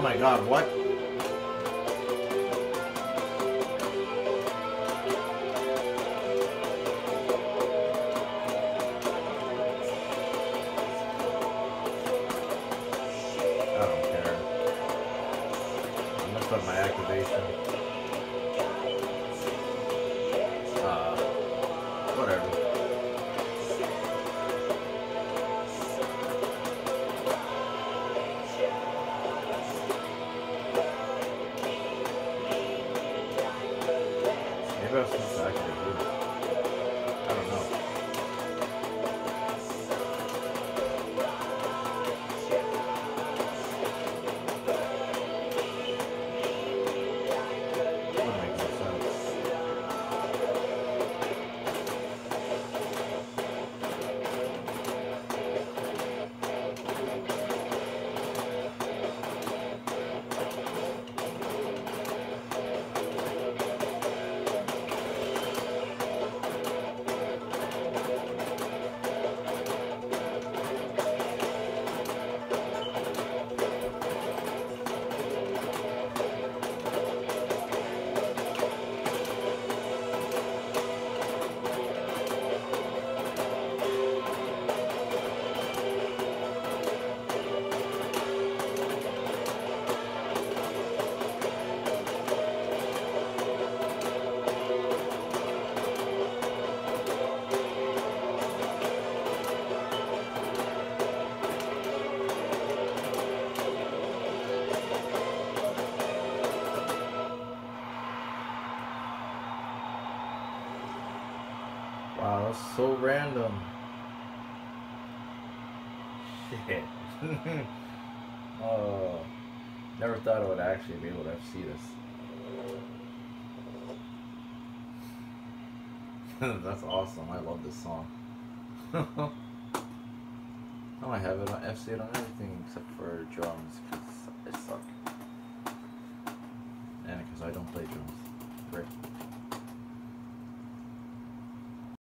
Oh my god, what? Wow, that's so random. Shit. oh, never thought I would actually be able to see this. that's awesome. I love this song. now I have it on FC on everything except for drums because I suck. And because I don't play drums.